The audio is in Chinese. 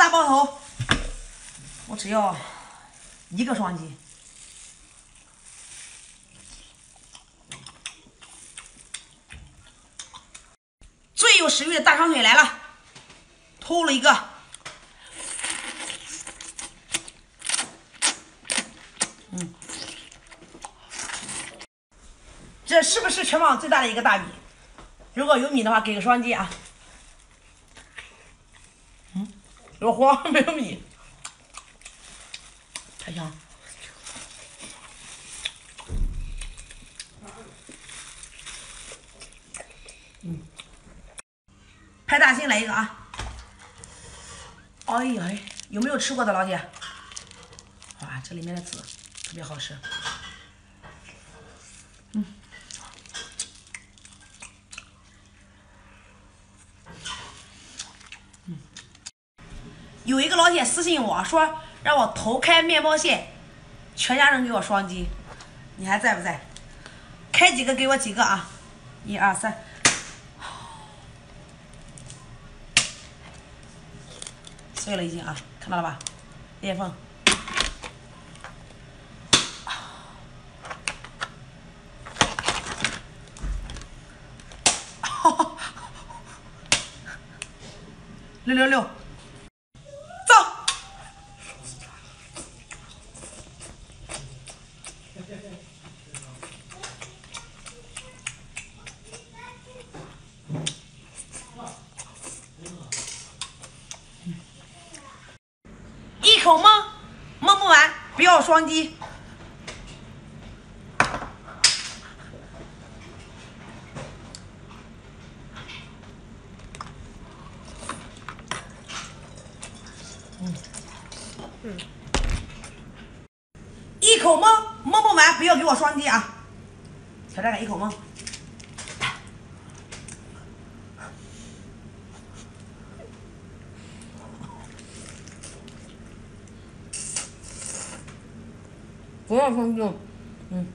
大包头，我只要一个双击。最有食欲的大长腿来了，偷了一个。嗯，这是不是全网最大的一个大米？如果有米的话，给个双击啊。嗯，有黄没有米，太香。嗯，派大星来一个啊！哎呀，有没有吃过的老铁？哇，这里面的籽特别好吃。嗯。有一个老铁私信我说让我头开面包蟹，全家人给我双击，你还在不在？开几个给我几个啊！一二三。碎了已经啊，看到了吧？裂缝。六六六，一口蒙，蒙不完不要双击。嗯，一口蒙，蒙不完不要给我双击啊！挑战一口蒙。不要双击，嗯。